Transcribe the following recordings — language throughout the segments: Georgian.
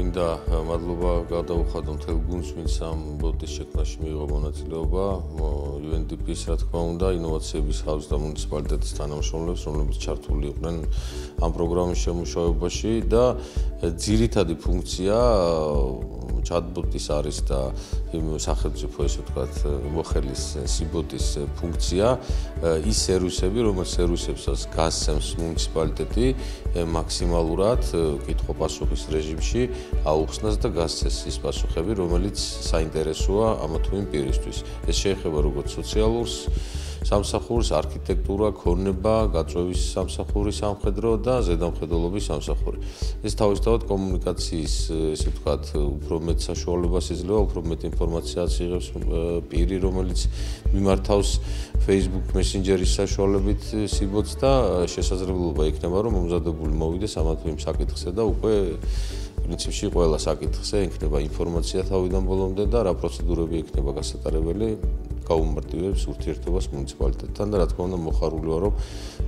მინდა მადლობა გადაუხადო მთელ გუნდს, ვინც ამ ბოტის შექმნაში მიიღო მონაწილეობა. UNDP-ს რა თქმა უნდა, ინოვაციების ხაზს და მუნიციპალიტეტის თანამშრომლებს, რომლებიც ჩართული იყვნენ ამ პროგრამის შემუშავებაში და ძირითადი ფუნქცია ჩატბოტის არის და სახელმწიფო ესე ვთქვათ მოხელის სიბოტის ფუნქცია ის სერვისები რომელიც სერვისებსაც გასცემს მუნიციპალიტეტი მაქსიმალურად კითხვა-პასუხის რეჟიმში აუხსნას და გასცეს ის პასუხები რომელიც საინტერესოა ამა თუ იმ პირისთვის. ეს შეეხება როგორც სოციალურს სამსახურის არქიტექტურა, ქონება, გაწვევის სამსახური, სამხედრო და ზედამხედველობის სამსახური. ეს თავისთავად კომუნიკაციის, ესე ვთქვათ, უფრო მეტ საშუალებას იძლევა, უფრო მეტ ინფორმაციას იღებს პირი, რომელიც მიმართავს Facebook Messenger-ის საშუალებით სიბოც და შესაძლებლობა იქნება, რომ მომზადებული მოვიდეს ამათ იმ საკითხზე და უკვე პრინციპში ყველა საკითხზე იქნება ინფორმაცია თავიდან ბოლომდე და რა პროცედურები იქნება გასატარებელი გაუმარტივებს ურთიერთობას მუნიციპალიტეტთან და რა თქმა უნდა მოხარული ვარ რომ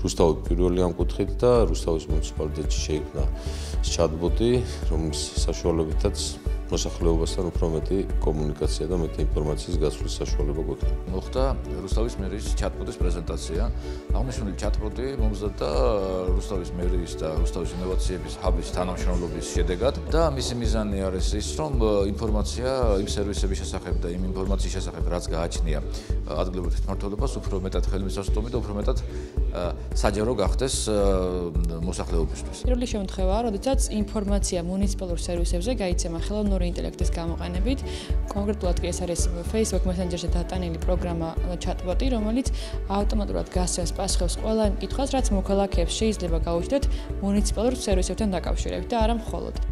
რუსთავი პირველი ამ კუთხით და რუსთავის მუნიციპალიტეტში შეიქმნა ჩატბოტი რომლის საშუალებითაც მოსახლეობასთან უფრო მეტი კომუნიკაცია და მეტი ინფორმაციის გასვლის საშუალება გვექნება. მოხდა რუსთავის მერის ჩატბოტის პრეზენტაცია. აღნიშნული ჩატბოტი მომზადდა რუსთავის მერის და რუსთავის ინოვაციების ჰაბის თანამშრომლობის შედეგად და მისი მიზანი არის ის, რომ ინფორმაცია იმ სერვისების შესახებ და იმ ინფორმაციის შესახებ, რაც გააჩნია ადგილობრივ თვითმმართველობას, უფრო მეტად ხელმისაწვდომი და უფრო მეტად საჯარო გახდეს მოსახლეობისთვის. პირველი შემთხვევაა, როდესაც ინფორმაცია მუნიციპალურ სერვისებზე გაიცემა ხელოვნური ინტელექტის გამოყენებით. კონკრეტულად კი ეს არის Facebook Messenger-ზე დატანილი პროგრამა chatbot-ი, რომელიც ავტომატურად გასცემს პასუხებს ყველა იმ კითხვას, რაც მოქალაქეებს შეიძლება გაუჩნდეთ მუნიციპალურ სერვისებთან დაკავშირებით და არა მხოლოდ.